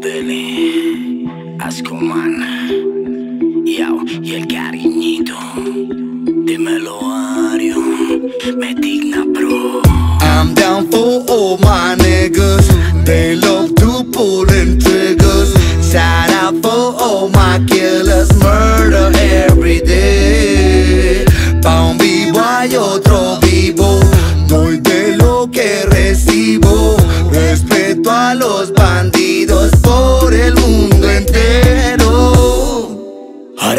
Dele, Ascoman, y el cariñito. Me digna, bro. I'm down for all my niggas.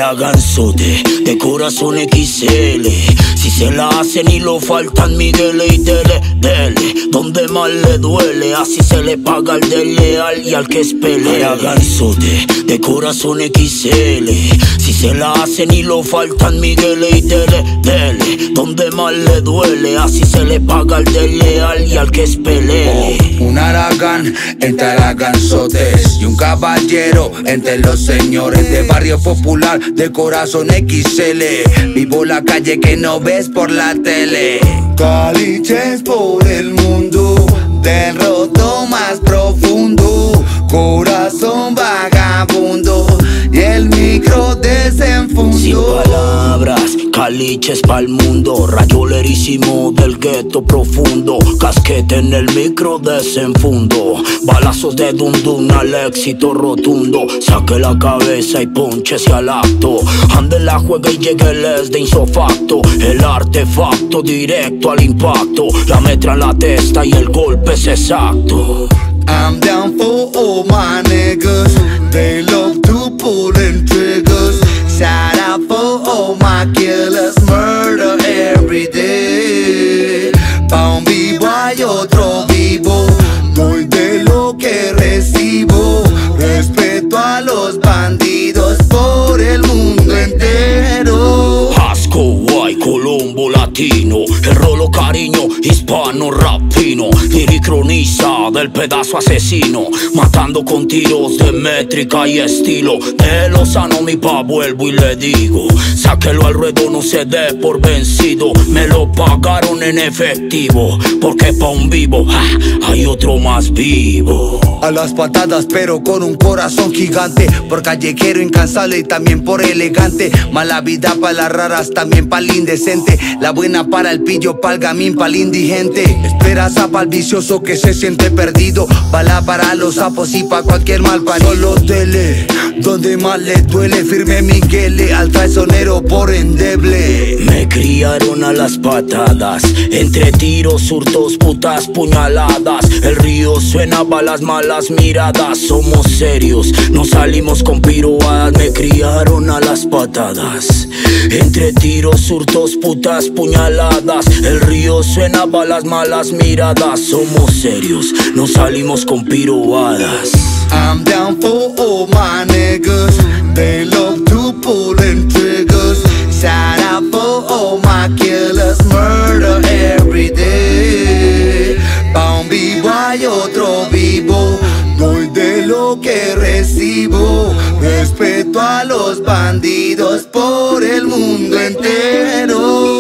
Araganzote, de corazón XL. Si se la hacen y lo faltan Miguel y dele, dele. Donde más le duele, así se le paga al desleal y al que es pelea. Araganzote, de corazón XL. Si se la hacen y lo faltan Miguel y dele, dele. Donde más le duele, así se le paga al desleal y al que es pelea. Aragán entre araganzotes y un caballero entre los señores de barrio popular de corazón XL. Vivo la calle que no ves por la tele. Caliches por el mundo, del roto más profundo. Corazón vagabundo y el micro Sin caliches pa'l mundo, rayolerísimo del gueto profundo, casquete en el micro desenfundo, balazos de dundun al éxito rotundo, saque la cabeza y ponchese al acto, ande la juega y llegue el de insofacto, el artefacto directo al impacto, la metra en la testa y el golpe es exacto. I'm down for all my niggas. They love to pull in triggers. Hispano, rapino Liricroniza del pedazo asesino Matando con tiros de métrica y estilo. De lo sano mi pa' vuelvo y le digo Sáquelo al ruedo, no se dé por vencido. Me lo pagaron en efectivo Porque pa' un vivo, hay otro más vivo A las patadas, pero con un corazón gigante. Por callejero incansable y también por elegante. Mala vida para las raras, también para el indecente. La buena para el pillo, para el gamín, para el indigente. Esperanza para el vicioso que se siente perdido. Bala para los sapos y para cualquier mal parido. Solo tele, donde más le duele. Firme Miguel, al traicionero por endeble. Me criaron a las patadas, entre tiros, hurtos, putas, puñaladas. El río suena balas, malas miradas. Somos serios, no salimos con piruadas. Me criaron a las patadas, entre tiros, hurtos, putas, puñaladas. El río suena balas, malas miradas. Somos serios, no salimos con piruadas. I'm down for all my niggas. They love to pull in triggers. Killers. Murder every day. Pa' un vivo hay otro vivo. Doy de lo que recibo. Respeto a los bandidos por el mundo entero.